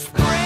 Scream!